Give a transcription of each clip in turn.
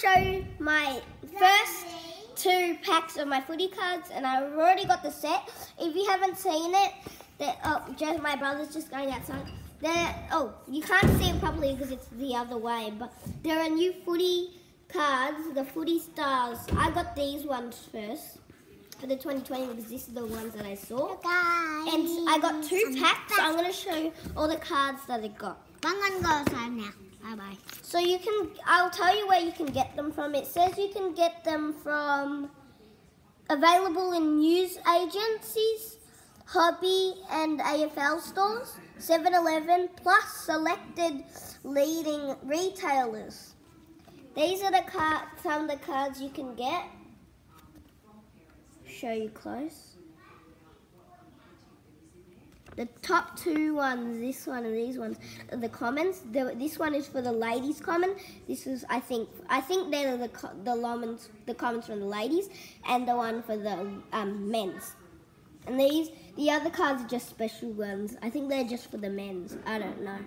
show you my first two packs of my footy cards, and I've already got the set. If you haven't seen it, that oh, just my brother's just going outside. There, oh, you can't see it properly because it's the other way, but there are new footy cards, the footy stars. I got these ones first for the 2020 because this is the ones that I saw. Guys. And I got two packs, so I'm going to show you all the cards that I got. I'm gonna go outside now. Bye bye. So you can, I'll tell you where you can get them from. It says you can get them from available in news agencies, hobby and AFL stores, 7-Eleven, plus selected leading retailers. These are the card, some of the cards you can get. Show you close. The top two ones, this one and these ones, are the commons. The, this one is for the ladies' common. This is, I think, I think they're the the commons, the commons from the ladies, and the one for the um, men's. And these, the other cards are just special ones. I think they're just for the men's. I don't know.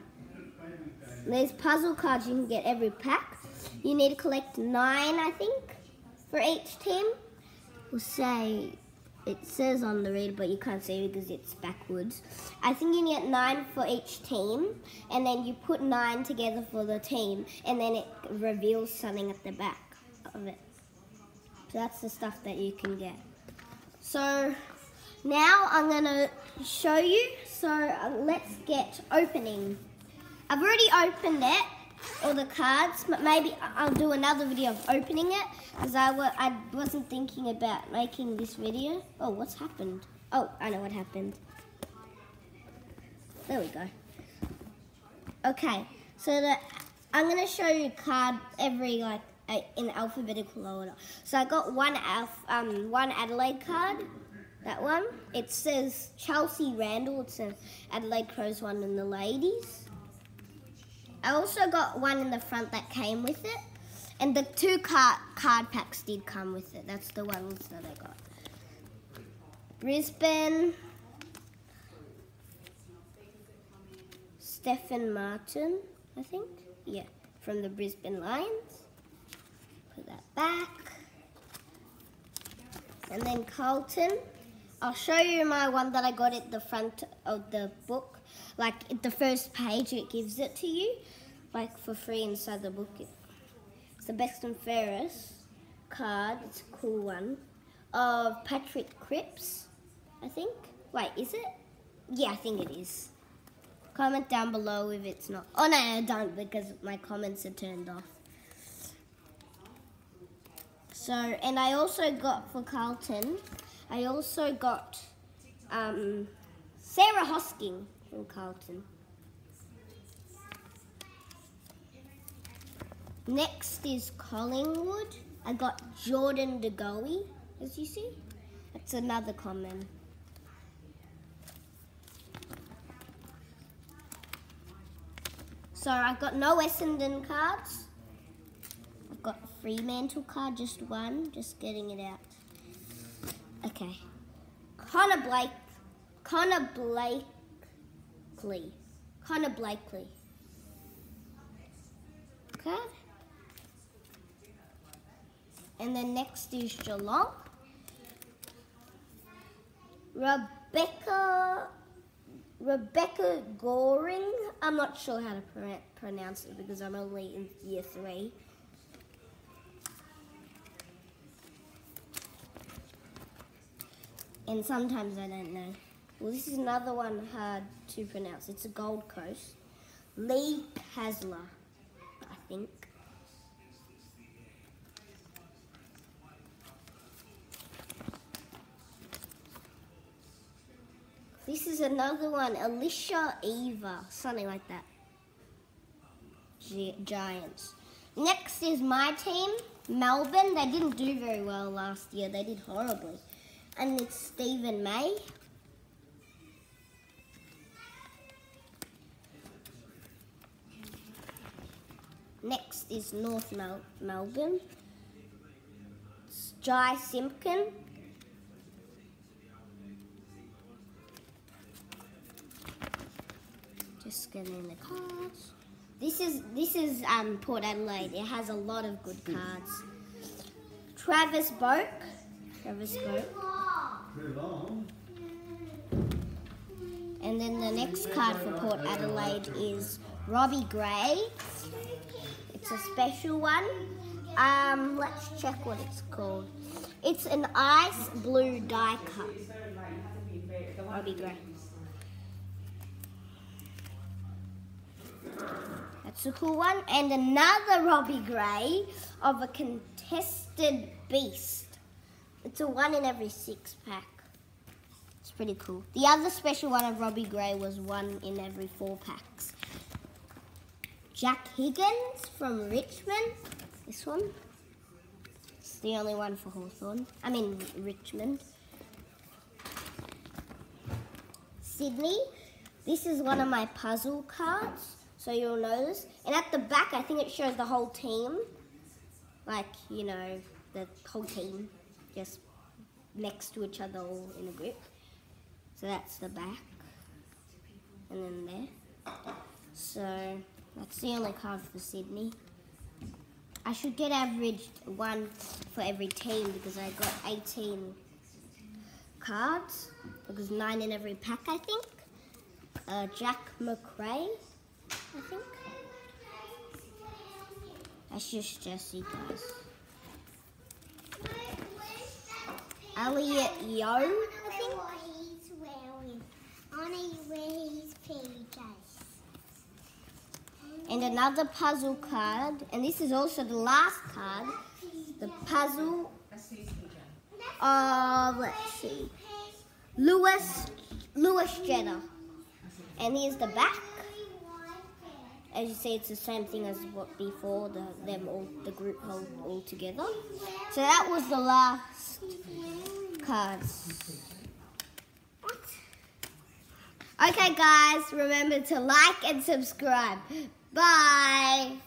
There's puzzle cards you can get every pack. You need to collect nine, I think, for each team. We'll say it says on the reader, but you can't see because it's backwards. I think you get nine for each team, and then you put nine together for the team, and then it reveals something at the back of it. So that's the stuff that you can get. So now I'm gonna show you. So uh, let's get opening. I've already opened it, all the cards, but maybe I'll do another video of opening it because I, wa- I wasn't thinking about making this video. Oh, what's happened? Oh, I know what happened. There we go. Okay, so the, I'm going to show you card every like in alphabetical order. So I got one Alf, um, one Adelaide card. That one. It says Chelsea Randall. It's an Adelaide Crows one and the ladies. I also got one in the front that came with it. And the two card, card packs did come with it. That's the ones that I got. Brisbane. Stephen Martin, I think. Yeah, from the Brisbane Lions. Put that back. And then Carlton. I'll show you my one that I got at the front of the book. Like the first page, it gives it to you, like for free inside the book. It's the best and fairest card. It's a cool one of Patrick Cripps, I think. Wait, is it? Yeah, I think it is. Comment down below if it's not. Oh no, I don't because my comments are turned off. So, and I also got for Carlton, I also got um, Sarah Hosking from Carlton. Next is Collingwood. I got Jordan De DeGoey, as you see. That's another common. So I've got no Essendon cards. I've got a Fremantle card, just one, just getting it out. Okay. Connor Blake, Connor Blakely, Connor Blakely. Okay. And then next is Geelong. Rebecca Rebecca Goring. I'm not sure how to pro- pronounce it because I'm only in year three. And sometimes I don't know. Well, this is another one hard to pronounce. It's a Gold Coast. Lee Hasler, I think. This is another one, Alicia Eva, something like that. Gi- Giants. Next is my team, Melbourne. They didn't do very well last year. They did horribly. And it's Steven May. Next is North Mel- Melbourne. It's Jy Simpkin. Just getting the cards. This is this is um, Port Adelaide. It has a lot of good cards. Travis Boak. Travis Boak. And then the next card for Port Adelaide is Robbie Gray. It's a special one. Um, let's check what it's called. It's an ice blue die cut. Robbie Gray. That's a cool one. And another Robbie Gray of a contested beast. It's a one in every six pack. It's pretty cool. The other special one of Robbie Gray was one in every four packs. Jack Higgins from Richmond. This one. It's the only one for Hawthorn. I mean Richmond. Sydney. This is one of my puzzle cards, so you'll notice. And at the back, I think it shows the whole team. Like, you know, the whole team just next to each other all in a group. So that's the back. And then there. So that's the only card for Sydney. I should get averaged one for every team because I got 18 cards. Because nine in every pack, I think. Uh, Jack Macrae, I think. That's just Jesse, guys. Elliot Yeo, I think. And another puzzle card. And this is also the last card. The puzzle of, let's see, Lewis, Lewis Jenner. And here's the back. As you see, it's the same thing as what before, the, them all, the group all, all together. So that was the last cards. Okay, guys, remember to like and subscribe. Bye.